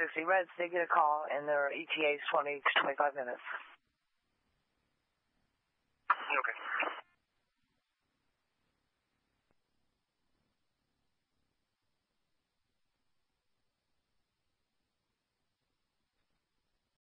60 Reds, they get a call, and their ETA is 20 to 25 minutes. Okay.